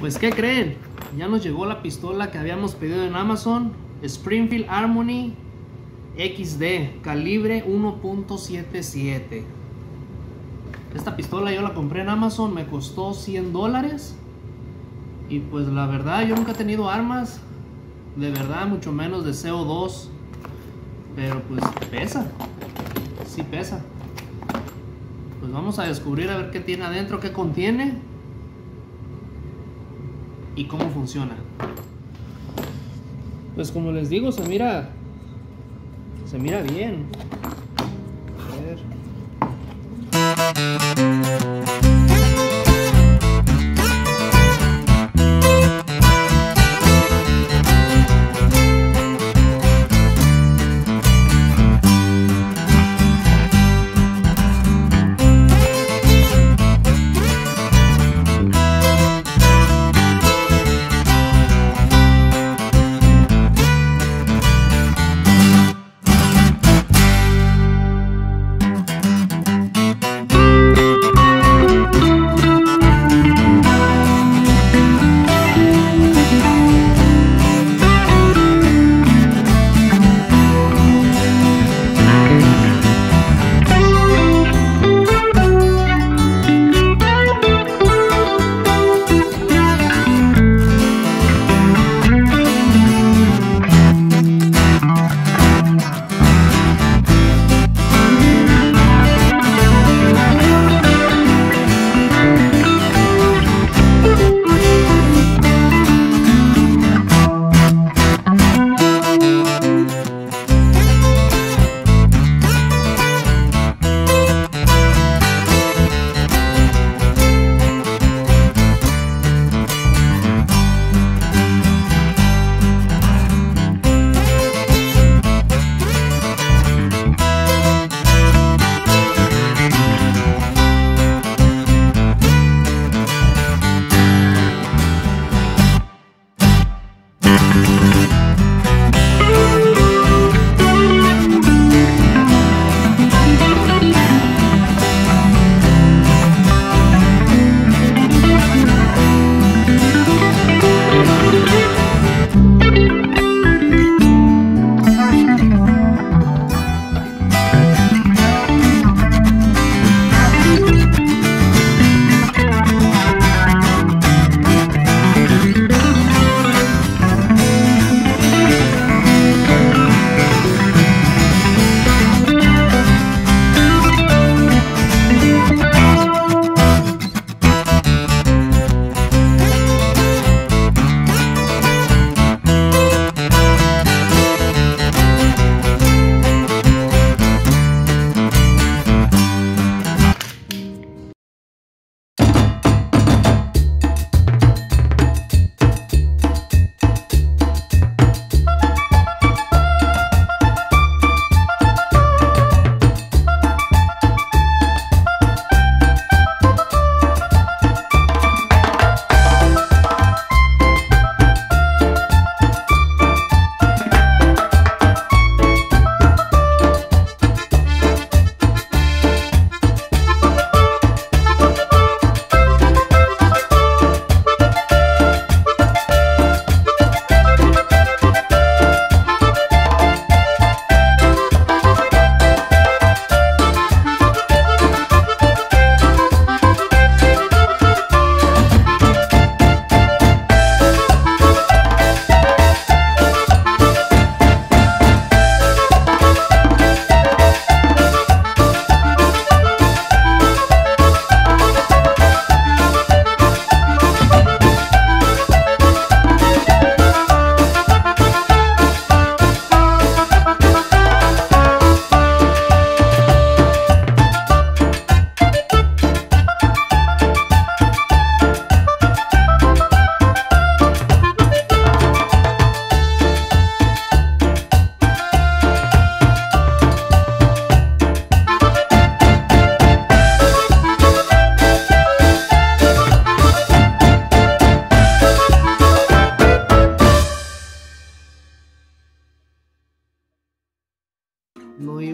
Pues ¿qué creen? Ya nos llegó la pistola que habíamos pedido en Amazon. Springfield Harmony XD, calibre 1.77. Esta pistola yo la compré en Amazon, me costó 100 dólares. Y pues la verdad, yo nunca he tenido armas. De verdad, mucho menos de CO2. Pero pues pesa. Sí pesa. Pues vamos a descubrir a ver qué tiene adentro, qué contiene y cómo funciona. Pues como les digo, se mira se mira bien.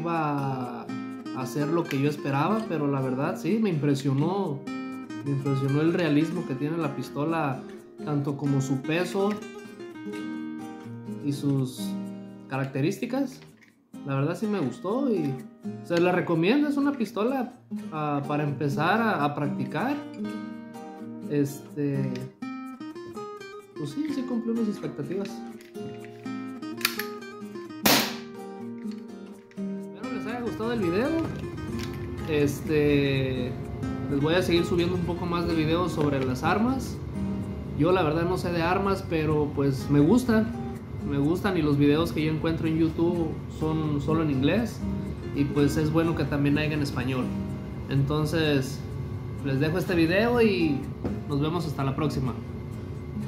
A hacer lo que yo esperaba, pero la verdad sí, me impresionó, me impresionó el realismo que tiene la pistola tanto como su peso y sus características. La verdad sí me gustó y se la recomiendo. Es una pistola ah, para empezar a, practicar. Este. Pues sí, sí cumplió mis expectativas. Gustado el video. Este. Les voy a seguir subiendo un poco más de videos sobre las armas. Yo la verdad no sé de armas, pero pues me gustan. Me gustan y los videos que yo encuentro en YouTube son solo en inglés. Y pues es bueno que también haya en español. Entonces, les dejo este video y nos vemos hasta la próxima.